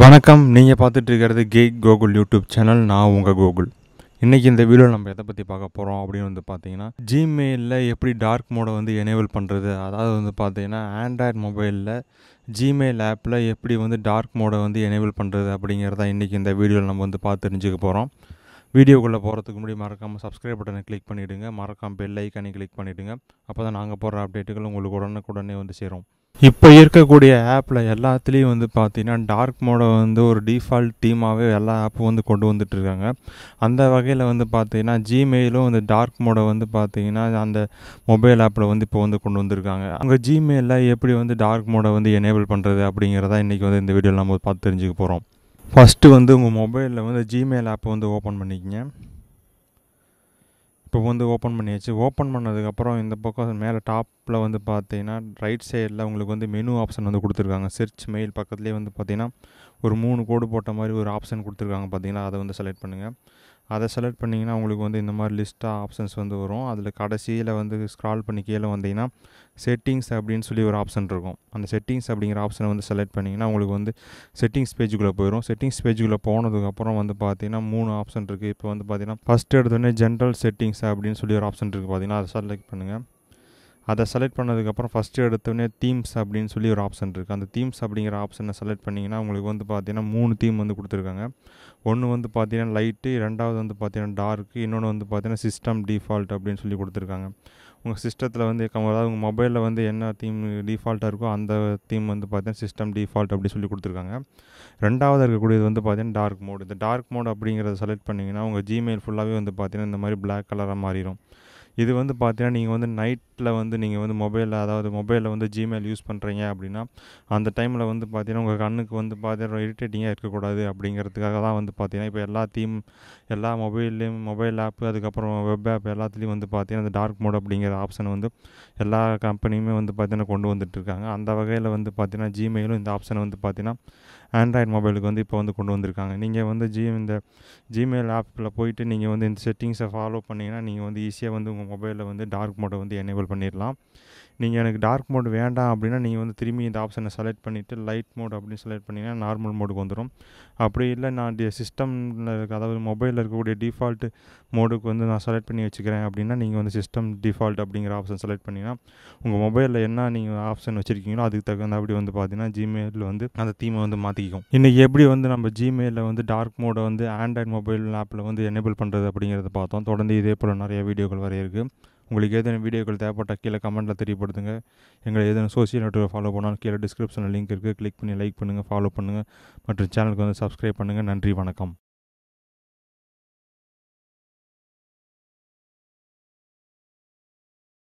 வணக்கம். நீங்கள் பார்த்துட்டு இருக்கிறது கே கோகுல் யூடியூப் சேனல் நான் உங்கள் கோகுல் இன்றைக்கி இந்த வீடியோ நம்ம எதை பற்றி பார்க்க போகிறோம் அப்படின்னு வந்து பார்த்தீங்கன்னா ஜிமெயிலில் எப்படி டார்க் மோடை வந்து எனேபிள் பண்ணுறது அதாவது வந்து பார்த்தீங்கன்னா ஆண்ட்ராய்ட் மொபைலில் ஜிமெயில் ஆப்பில் எப்படி வந்து டார்க் மோடை வந்து எனேபிள் பண்ணுறது அப்படிங்கிறத இன்றைக்கி இந்த வீடியோவில் நம்ம வந்து பார்த்து தெரிஞ்சுக்க போகிறோம் வீடியோக்குள்ளே போகிறதுக்கு முன்னாடி மறக்காமல் சப்ஸ்கிரைப் பட்டனை கிளிக் பண்ணிவிடுங்க மறக்காமல் பெல் ஐக்கானே கிளிக் பண்ணிவிடுங்க அப்போ தான் நாங்கள் போடுற அப்டேட்டுகள் உங்களுக்கு உடனுக்குடனே வந்து சேரும். இப்போ இருக்கக்கூடிய ஆப்பில் எல்லாத்துலேயும் வந்து பார்த்தீங்கன்னா டார்க் மோடை வந்து ஒரு டிஃபால்ட் டீமாகவே எல்லா ஆப்பும் வந்து கொண்டு வந்துட்டு இருக்காங்க. அந்த வகையில் வந்து பார்த்தீங்கன்னா ஜிமெயிலும் அந்த டார்க் மோடை வந்து பார்த்தீங்கன்னா அந்த மொபைல் ஆப்பில் வந்து இப்போ வந்து கொண்டு வந்திருக்காங்க. அங்கே ஜிமெயிலில் எப்படி வந்து டார்க் மோடை வந்து எனேபிள் பண்ணுறது அப்படிங்கிறத இன்றைக்கி வந்து இந்த வீடியோவில் நம்ம பார்த்து தெரிஞ்சுக்க போகிறோம் ஃபஸ்ட்டு வந்து உங்கள் மொபைலில் வந்து ஜிமெயில் ஆப்பை வந்து ஓப்பன் பண்ணிக்கங்க. இப்போ வந்து ஓப்பன் பண்ணியாச்சு. ஓப்பன் பண்ணதுக்கப்புறம் இந்த பக்கம் மேலே டாப்பில் வந்து பார்த்தீங்கன்னா ரைட் சைடில் உங்களுக்கு வந்து மெனு ஆப்ஷன் வந்து கொடுத்துருக்காங்க. சர்ச் மெயில் பக்கத்துலேயே வந்து பார்த்தீங்கன்னா ஒரு மூணு கோடு போட்ட மாதிரி ஒரு ஆப்ஷன் கொடுத்துருக்காங்க பார்த்தீங்கன்னா அதை வந்து செலக்ட் பண்ணுங்கள் அதை செலக்ட் பண்ணிங்கன்னா உங்களுக்கு வந்து இந்த மாதிரி லிஸ்ட்டாக ஆப்ஷன்ஸ் வந்து வரும். அதில் கடைசியில் வந்து ஸ்க்ரால் பண்ணி கீழே வந்தீங்கன்னா செட்டிங்ஸ் அப்படின்னு சொல்லி ஒரு ஆப்ஷன் இருக்கும். அந்த செட்டிங்ஸ் அப்படிங்கிற ஆப்ஷனை வந்து செலக்ட் பண்ணிங்கன்னா உங்களுக்கு வந்து செட்டிங்ஸ் பேஜுக்குள்ளே போயிடும் செட்டிங்ஸ் பேஜுக்குள்ளே போனதுக்கப்புறம் வந்து பார்த்தீங்கன்னா மூணு ஆப்ஷன் இருக்குது இப்போ வந்து பார்த்தீங்கன்னா ஃபஸ்ட் எடுத்தோடனே ஜென்ரல் செட்டிங்ஸ் அப்படின்னு சொல்லி ஒரு ஆப்ஷன் இருக்குது பார்த்தீங்கன்னா அதை செலக்ட் பண்ணுங்கள் அதை செலக்ட் பண்ணதுக்கப்புறம் ஃபஸ்ட்டு எடுத்தோடனே தீம்ஸ் அப்படின்னு சொல்லி ஒரு ஆப்ஷன் இருக்குது அந்த தீம்ஸ் அப்படிங்கிற ஆப்ஷனை செலக்ட் பண்ணிங்கன்னா உங்களுக்கு வந்து பார்த்தீங்கன்னா மூணு தீம் வந்து கொடுத்துருக்காங்க. ஒன்று வந்து பார்த்தீங்கன்னா லைட்டு ரெண்டாவது வந்து பார்த்தீங்கன்னா டார்க்கு இன்னொன்று வந்து பார்த்தீங்கன்னா சிஸ்டம் டிஃபால்ட் அப்படின்னு சொல்லி கொடுத்துருக்காங்க. உங்கள் சிஸ்டத்தில் வந்து அதாவது உங்கள் மொபைலில் வந்து என்ன தீம் டிஃபால்ட்டாக இருக்கோ அந்த தீம் வந்து பார்த்தீங்கன்னா சிஸ்டம் டிஃபால்ட் அப்படி சொல்லி கொடுத்துருக்காங்க. ரெண்டாவது இருக்கக்கூடியது வந்து பார்த்தீங்கன்னா டார்க் மோட் இந்த டார்க் மோட் அப்படிங்கிறத செலக்ட் பண்ணிங்கன்னா உங்கள் ஜிமெயில் ஃபுல்லாகவே வந்து பார்த்தீங்கன்னா இந்த மாதிரி பிளாக் கலராக மாறிடும் இது வந்து பார்த்தீங்கன்னா நீங்கள் வந்து நைட்டில் வந்து நீங்கள் வந்து மொபைலில் அதாவது மொபைலில் வந்து ஜிமெயில் யூஸ் பண்ணுறீங்க அப்படின்னா அந்த டைமில் வந்து பார்த்தீங்கன்னா உங்கள் கண்ணுக்கு வந்து பார்த்தீங்கன்னா இரிட்டேட்டிங்காக இருக்கக்கூடாது அப்படிங்கிறதுக்காக தான் வந்து பார்த்தீங்கன்னா இப்போ எல்லா தீம் எல்லா மொபைல்லையும் மொபைல் ஆப்பு அதுக்கப்புறம் வெப் ஆப் எல்லாத்துலேயும் வந்து பார்த்தீங்கன்னா அந்த டார்க் மோட் அப்படிங்கிற ஆப்ஷன் வந்து எல்லா கம்பெனியுமே வந்து பார்த்தீங்கன்னா கொண்டு வந்துட்டுருக்காங்க அந்த வகையில் வந்து பார்த்தீங்கன்னா ஜிமெயிலும் இந்த ஆப்ஷனை வந்து பார்த்தீங்கன்னா ஆண்ட்ராய்டு மொபைலுக்கு வந்து இப்போ வந்து கொண்டு வந்திருக்காங்க. நீங்கள் வந்து ஜி இந்த ஜிமெயில் ஆப்பில் போயிட்டு நீங்கள் வந்து இந்த செட்டிங்ஸை ஃபாலோ பண்ணிங்கன்னா நீங்கள் வந்து ஈஸியாக வந்து உங்கள் மொபைலில் வந்து டார்க் மோடை வந்து எனேபிள் பண்ணிடலாம் நீங்கள் எனக்கு டார்க் மோட் வேண்டாம் அப்படின்னா நீங்கள் வந்து திரும்பி இந்த ஆப்ஷனை செலக்ட் பண்ணிவிட்டு லைட் மோட் அப்படின்னு செலக்ட் பண்ணிங்கன்னா நார்மல் மோடுக்கு வந்துடும் அப்படி இல்லை நான் சிஸ்டமில் இருக்க அதாவது மொபைலில் இருக்கக்கூடிய டிஃபால்ட் மோடுக்கு வந்து நான் செலக்ட் பண்ணி வச்சுக்கிறேன் அப்படின்னா நீங்கள் வந்து சிஸ்டம் டிஃபால்ட் அப்படிங்கிற ஆப்ஷன் செலக்ட் பண்ணிங்கன்னா உங்கள் மொபைலில் என்ன நீங்கள் ஆப்ஷன் வச்சுருக்கீங்களோ அதுக்கு தகுந்த அப்படி வந்து பார்த்தீங்கன்னா ஜிமெயிலில் வந்து அந்த தீமை வந்து அதிகம் இன்றைக்கி எப்படி வந்து நம்ம ஜிமெயிலில் வந்து டார்க் மோடை வந்து ஆண்ட்ராய்ட் மொபைல் ஆப்பில் வந்து எனேபிள் பண்ணுறது அப்படிங்கிறத பார்த்தோம். தொடர்ந்து இதே போல் நிறைய வீடியோக்கள் வரைய இருக்குது உங்களுக்கு ஏதேனும் வீடியோக்கள் தேவைப்பட்ட கீழே கமெண்ட்டில் தெரியப்படுத்துங்க. எங்களை ஏதேனும் சோசியல் நெட்ஒர்க் ஃபாலோ பண்ணாலும் கீழே டிஸ்கிரிப்ஷனில் லிங்க் இருக்குது கிளிக் பண்ணி லைக் பண்ணுங்கள் ஃபாலோ பண்ணுங்கள் மற்றும் சேனலுக்கு வந்து சப்ஸ்கிரைப் பண்ணுங்கள் நன்றி வணக்கம்.